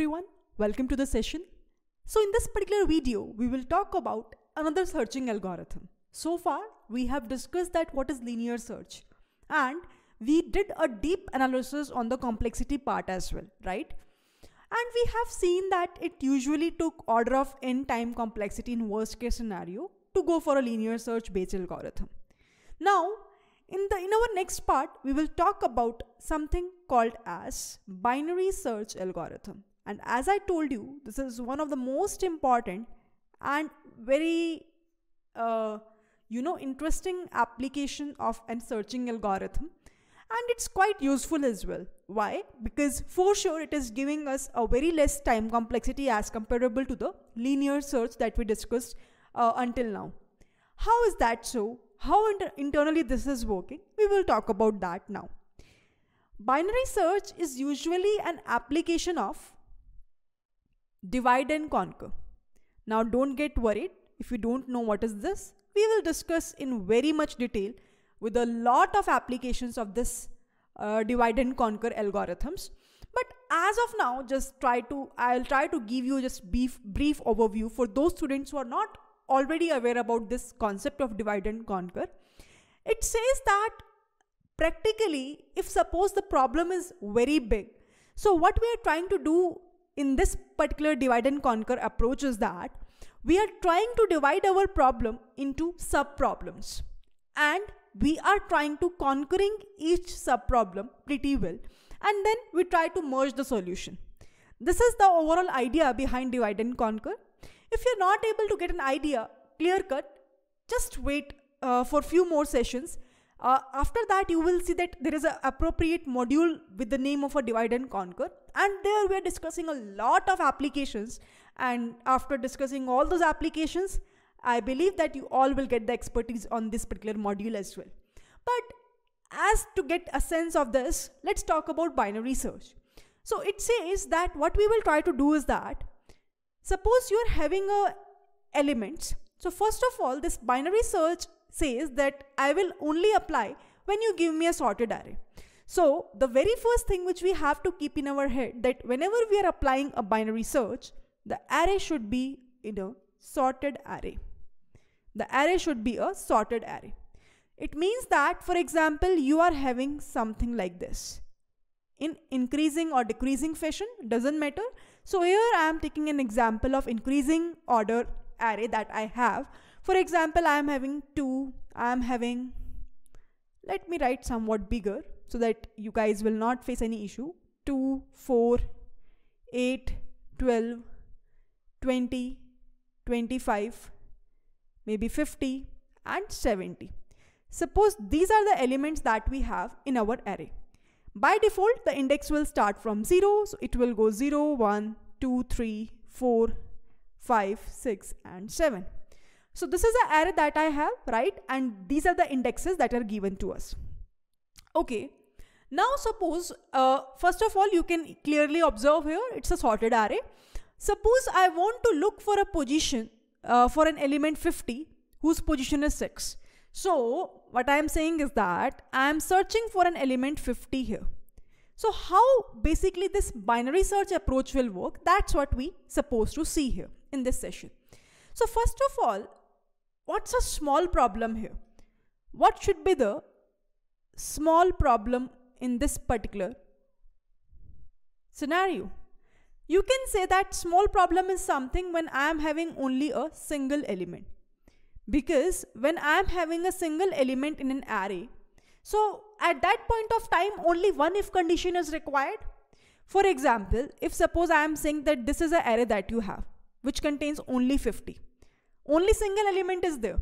everyone, welcome to the session. So in this particular video, we will talk about another searching algorithm. So far, we have discussed that what is linear search and we did a deep analysis on the complexity part as well, right? And we have seen that it usually took order of n time complexity in worst case scenario to go for a linear search based algorithm. Now, in, the, in our next part, we will talk about something called as binary search algorithm. And as I told you, this is one of the most important and very, uh, you know, interesting application of an searching algorithm. And it's quite useful as well. Why? Because for sure it is giving us a very less time complexity as comparable to the linear search that we discussed uh, until now. How is that so? How inter internally this is working, we will talk about that now. Binary search is usually an application of divide and conquer. Now don't get worried if you don't know what is this. We will discuss in very much detail with a lot of applications of this uh, divide and conquer algorithms. But as of now, just try to, I'll try to give you just brief, brief overview for those students who are not already aware about this concept of divide and conquer. It says that practically, if suppose the problem is very big, so what we are trying to do in this particular divide and conquer approach is that we are trying to divide our problem into sub problems and we are trying to conquering each sub problem pretty well and then we try to merge the solution. This is the overall idea behind divide and conquer if you're not able to get an idea clear cut, just wait uh, for few more sessions. Uh, after that, you will see that there is an appropriate module with the name of a divide and conquer. And there we are discussing a lot of applications. And after discussing all those applications, I believe that you all will get the expertise on this particular module as well. But as to get a sense of this, let's talk about binary search. So it says that what we will try to do is that Suppose you are having a elements. So first of all, this binary search says that I will only apply when you give me a sorted array. So the very first thing which we have to keep in our head that whenever we are applying a binary search, the array should be in a sorted array. The array should be a sorted array. It means that, for example, you are having something like this. In increasing or decreasing fashion, doesn't matter. So here I am taking an example of increasing order array that I have. For example, I am having 2, I am having, let me write somewhat bigger so that you guys will not face any issue. 2, 4, 8, 12, 20, 25, maybe 50 and 70. Suppose these are the elements that we have in our array. By default, the index will start from 0. So it will go 0, 1, 2, 3, 4, 5, 6 and 7. So this is the array that I have, right? And these are the indexes that are given to us. Okay. Now suppose, uh, first of all, you can clearly observe here, it's a sorted array. Suppose I want to look for a position uh, for an element 50 whose position is 6. So what I am saying is that I am searching for an element 50 here. So how basically this binary search approach will work, that's what we supposed to see here in this session. So first of all, what's a small problem here? What should be the small problem in this particular scenario? You can say that small problem is something when I am having only a single element because when I am having a single element in an array, so at that point of time, only one if condition is required. For example, if suppose I am saying that this is an array that you have, which contains only 50. Only single element is there.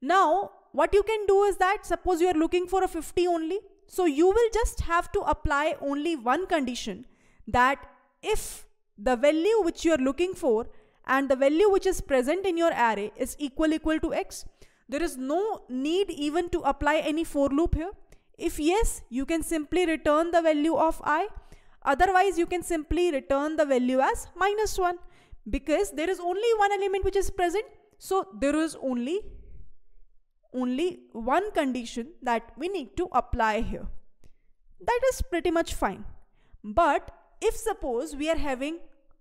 Now, what you can do is that suppose you are looking for a 50 only. So you will just have to apply only one condition that if the value which you are looking for and the value which is present in your array is equal equal to x, there is no need even to apply any for loop here. If yes, you can simply return the value of i. Otherwise, you can simply return the value as minus 1 because there is only one element which is present. So there is only only one condition that we need to apply here. That is pretty much fine. But if suppose we are having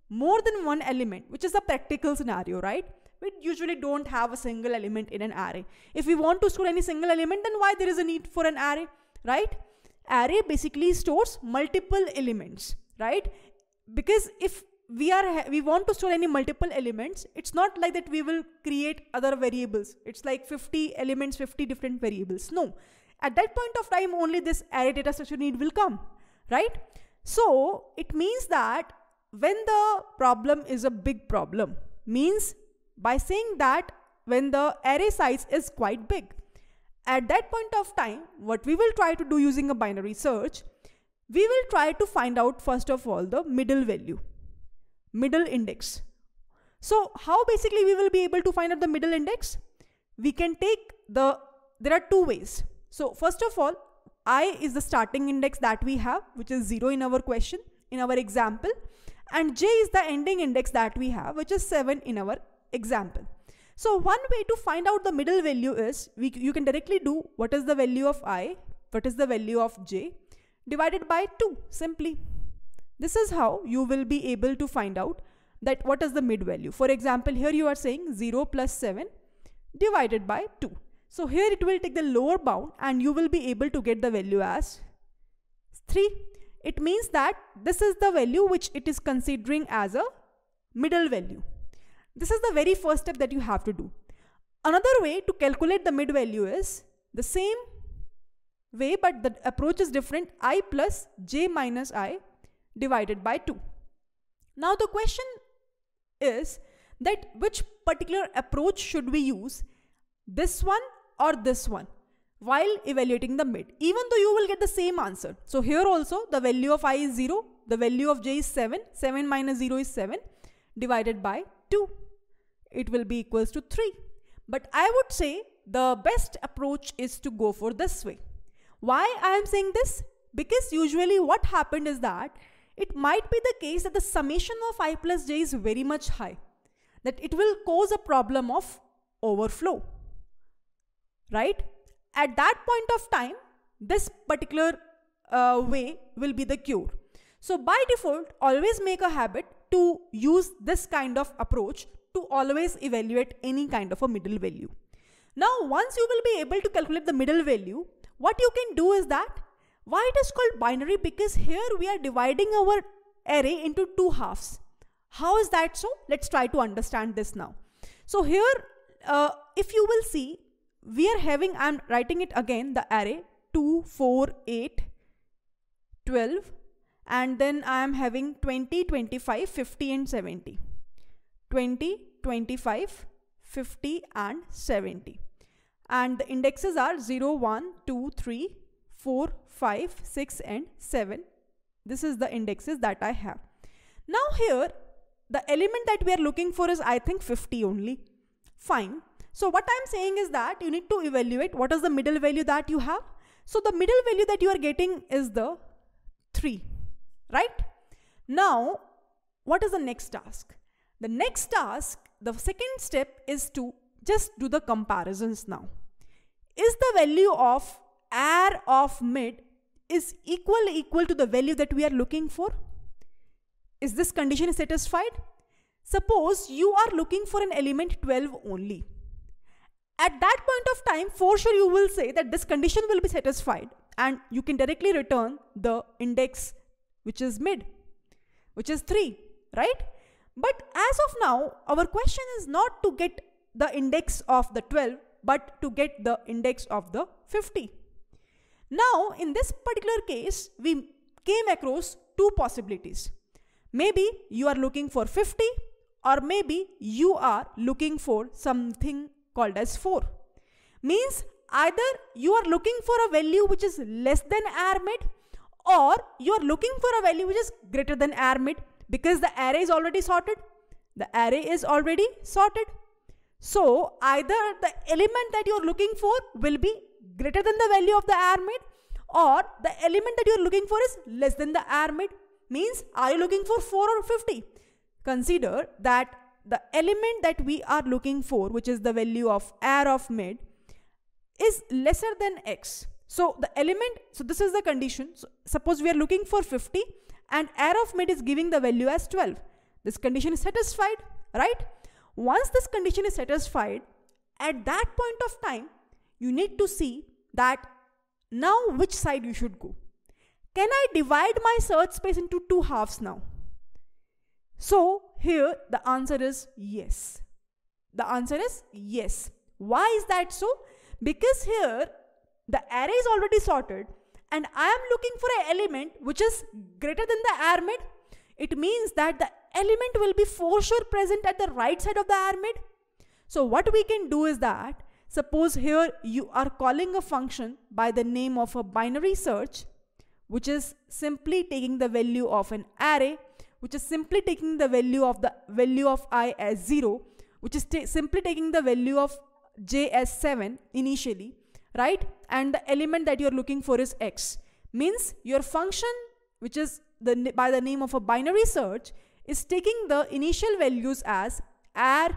more than one element, which is a practical scenario, right? We usually don't have a single element in an array. If we want to store any single element, then why there is a need for an array, right? Array basically stores multiple elements, right? Because if we are we want to store any multiple elements. It's not like that we will create other variables. It's like 50 elements 50 different variables. No. At that point of time only this array data structure need will come right? So it means that when the problem is a big problem means by saying that when the array size is quite big at that point of time what we will try to do using a binary search we will try to find out first of all the middle value middle index so how basically we will be able to find out the middle index we can take the there are two ways so first of all i is the starting index that we have which is 0 in our question in our example and j is the ending index that we have which is 7 in our example. So one way to find out the middle value is we, you can directly do what is the value of i, what is the value of j divided by 2 simply. This is how you will be able to find out that what is the mid value. For example, here you are saying 0 plus 7 divided by 2. So here it will take the lower bound and you will be able to get the value as 3 it means that this is the value which it is considering as a middle value. This is the very first step that you have to do. Another way to calculate the mid value is the same way but the approach is different i plus j minus i divided by 2. Now the question is that which particular approach should we use this one or this one while evaluating the mid? Even though you will get the same answer. So here also the value of i is 0 the value of j is 7 7 minus 0 is 7 divided by 2 it will be equals to 3 but i would say the best approach is to go for this way. Why i am saying this? Because usually what happened is that it might be the case that the summation of i plus j is very much high that it will cause a problem of overflow right at that point of time, this particular uh, way will be the cure. So by default, always make a habit to use this kind of approach to always evaluate any kind of a middle value. Now, once you will be able to calculate the middle value, what you can do is that, why it is called binary? Because here we are dividing our array into two halves. How is that so? Let's try to understand this now. So here, uh, if you will see, we are having, I'm writing it again, the array 2, 4, 8, 12 and then I am having 20, 25, 50 and 70. 20, 25, 50 and 70. And the indexes are 0, 1, 2, 3, 4, 5, 6 and 7. This is the indexes that I have. Now here, the element that we are looking for is I think 50 only. Fine. So what I'm saying is that you need to evaluate what is the middle value that you have. So the middle value that you are getting is the 3, right? Now, what is the next task? The next task, the second step is to just do the comparisons now. Is the value of arr of mid is equal equal to the value that we are looking for? Is this condition satisfied? Suppose you are looking for an element 12 only at that point of time, for sure you will say that this condition will be satisfied and you can directly return the index which is mid, which is 3, right? But as of now, our question is not to get the index of the 12, but to get the index of the 50. Now, in this particular case, we came across two possibilities. Maybe you are looking for 50 or maybe you are looking for something called as 4. Means either you are looking for a value which is less than arr mid or you are looking for a value which is greater than arr mid because the array is already sorted. The array is already sorted. So either the element that you are looking for will be greater than the value of the arr mid or the element that you are looking for is less than the arr mid means are you looking for 4 or 50 consider that the element that we are looking for, which is the value of arr of mid, is lesser than x. So the element, so this is the condition. So suppose we are looking for 50 and arr of mid is giving the value as 12. This condition is satisfied, right? Once this condition is satisfied, at that point of time, you need to see that now which side you should go. Can I divide my search space into two halves now? So here the answer is yes. The answer is yes. Why is that so? Because here the array is already sorted and I am looking for an element which is greater than the array it means that the element will be for sure present at the right side of the array So what we can do is that suppose here you are calling a function by the name of a binary search which is simply taking the value of an array which is simply taking the value of the value of i as 0 which is simply taking the value of j as 7 initially right? And the element that you're looking for is x. Means your function which is the by the name of a binary search is taking the initial values as r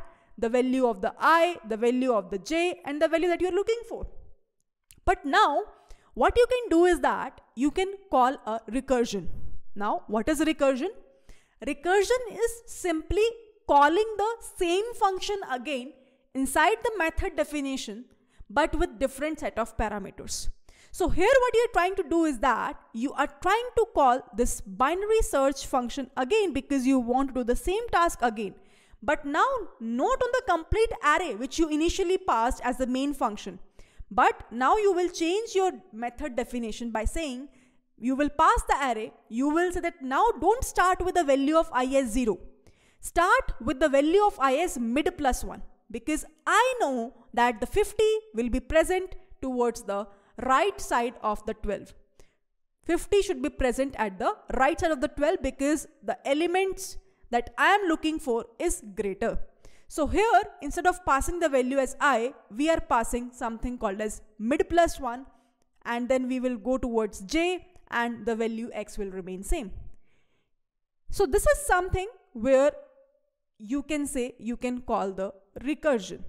the value of the i the value of the j and the value that you're looking for but now what you can do is that you can call a recursion now what is recursion recursion is simply calling the same function again inside the method definition but with different set of parameters. So here what you're trying to do is that you are trying to call this binary search function again because you want to do the same task again. But now note on the complete array which you initially passed as the main function. But now you will change your method definition by saying you will pass the array. You will say that now don't start with the value of i as 0. Start with the value of i as mid plus 1 because I know that the 50 will be present towards the right side of the 12. 50 should be present at the right side of the 12 because the elements that I am looking for is greater. So here instead of passing the value as i, we are passing something called as mid plus 1 and then we will go towards j and the value x will remain same. So this is something where you can say you can call the recursion.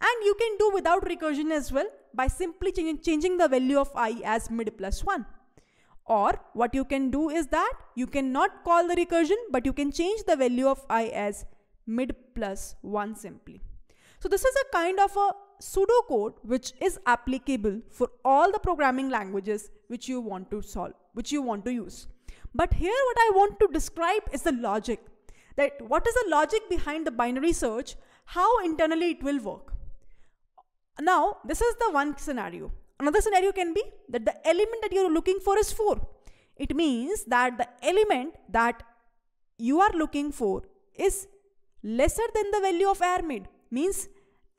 And you can do without recursion as well by simply changing, the value of i as mid plus 1. Or what you can do is that you cannot call the recursion but you can change the value of i as mid plus 1 simply. So this is a kind of a pseudocode which is applicable for all the programming languages which you want to solve, which you want to use. But here what I want to describe is the logic that what is the logic behind the binary search, how internally it will work. Now, this is the one scenario. Another scenario can be that the element that you're looking for is 4. It means that the element that you are looking for is lesser than the value of armid. Means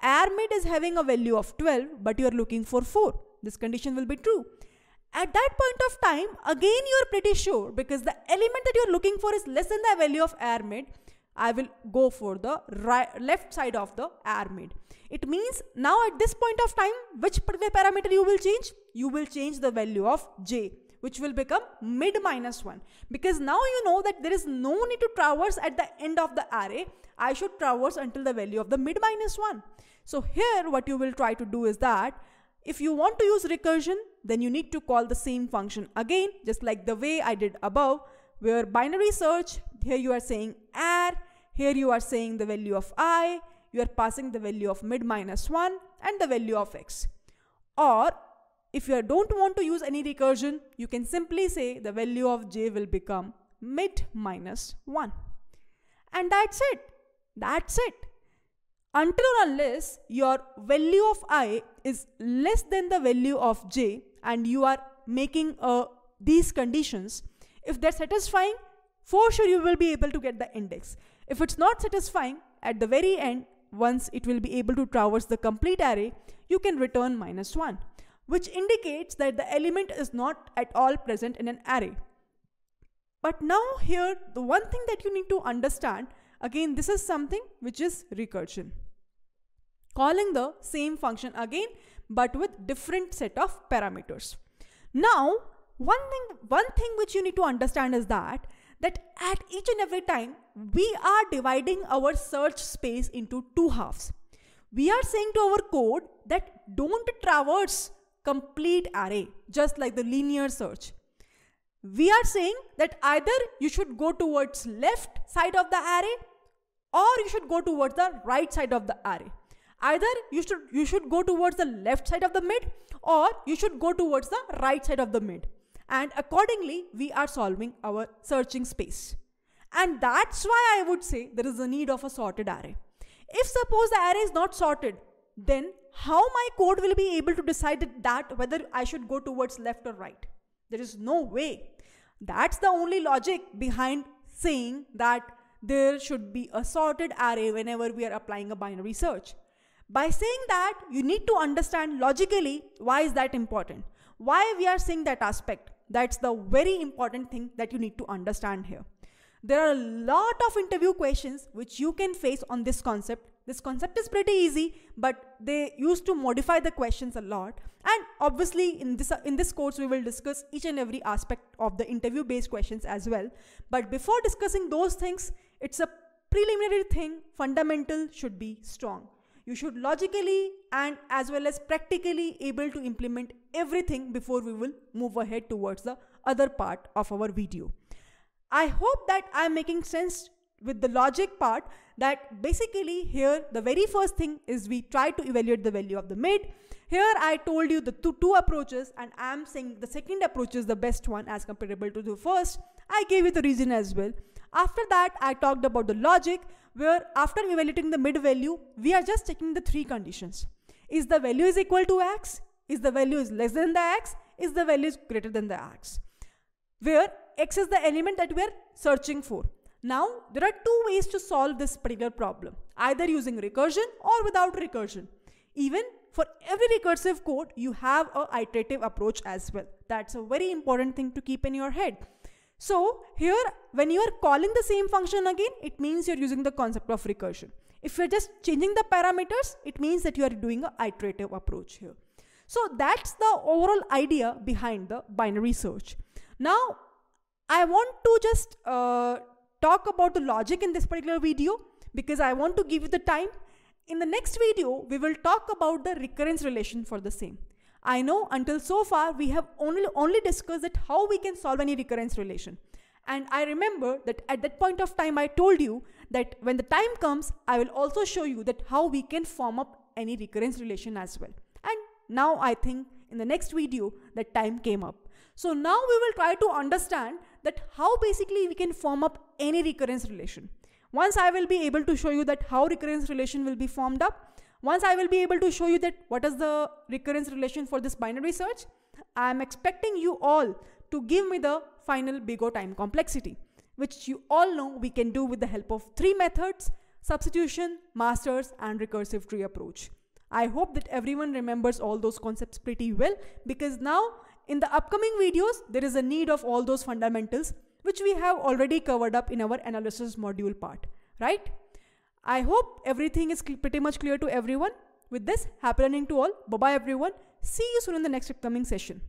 armid is having a value of 12 but you are looking for 4. This condition will be true. At that point of time, again you are pretty sure because the element that you are looking for is less than the value of armid. I will go for the right, left side of the armid. It means now at this point of time, which particular parameter you will change? You will change the value of j which will become mid minus 1 because now you know that there is no need to traverse at the end of the array. I should traverse until the value of the mid minus 1. So here what you will try to do is that if you want to use recursion, then you need to call the same function again, just like the way I did above, where binary search, here you are saying add, here you are saying the value of i, you are passing the value of mid minus 1 and the value of x. Or if you don't want to use any recursion, you can simply say the value of j will become mid minus 1. And that's it. That's it until unless your value of i is less than the value of j and you are making uh, these conditions, if they're satisfying, for sure you will be able to get the index. If it's not satisfying, at the very end, once it will be able to traverse the complete array, you can return minus 1, which indicates that the element is not at all present in an array. But now here, the one thing that you need to understand Again, this is something which is recursion. Calling the same function again, but with different set of parameters. Now, one thing, one thing which you need to understand is that, that at each and every time, we are dividing our search space into two halves. We are saying to our code that don't traverse complete array, just like the linear search. we are saying that either you should go towards left side of the array or you should go towards the right side of the array. Either you should, you should go towards the left side of the mid or you should go towards the right side of the mid. And accordingly, we are solving our searching space. And that's why I would say there is a need of a sorted array. If suppose the array is not sorted, then how my code will be able to decide that whether I should go towards left or right? There is no way. That's the only logic behind saying that there should be a sorted array whenever we are applying a binary search. By saying that, you need to understand logically why is that important. Why we are saying that aspect. That's the very important thing that you need to understand here. There are a lot of interview questions which you can face on this concept. This concept is pretty easy, but they used to modify the questions a lot. And obviously in this, in this course, we will discuss each and every aspect of the interview based questions as well. But before discussing those things, it's a preliminary thing, fundamental should be strong. You should logically and as well as practically able to implement everything before we will move ahead towards the other part of our video. I hope that I'm making sense with the logic part that basically here the very first thing is we try to evaluate the value of the mid. Here I told you the two, two approaches and I'm saying the second approach is the best one as comparable to the first. I gave you the reason as well. After that I talked about the logic where after evaluating the mid value we are just checking the three conditions. Is the value is equal to x? Is the value is less than the x? Is the value is greater than the x? Where x is the element that we are searching for. Now, there are two ways to solve this particular problem, either using recursion or without recursion. Even for every recursive code, you have a iterative approach as well. That's a very important thing to keep in your head. So here, when you are calling the same function again, it means you're using the concept of recursion. If you're just changing the parameters, it means that you are doing an iterative approach here. So that's the overall idea behind the binary search. Now, I want to just uh, talk about the logic in this particular video because I want to give you the time. In the next video, we will talk about the recurrence relation for the same. I know until so far we have only, only discussed that how we can solve any recurrence relation. And I remember that at that point of time I told you that when the time comes, I will also show you that how we can form up any recurrence relation as well. And now I think in the next video that time came up. So now we will try to understand that how basically we can form up any recurrence relation. Once I will be able to show you that how recurrence relation will be formed up, once I will be able to show you that what is the recurrence relation for this binary search, I am expecting you all to give me the final big O time complexity, which you all know we can do with the help of three methods, substitution, masters and recursive tree approach. I hope that everyone remembers all those concepts pretty well because now in the upcoming videos, there is a need of all those fundamentals which we have already covered up in our analysis module part, right? I hope everything is pretty much clear to everyone. With this, happy learning to all. Bye-bye everyone. See you soon in the next upcoming session.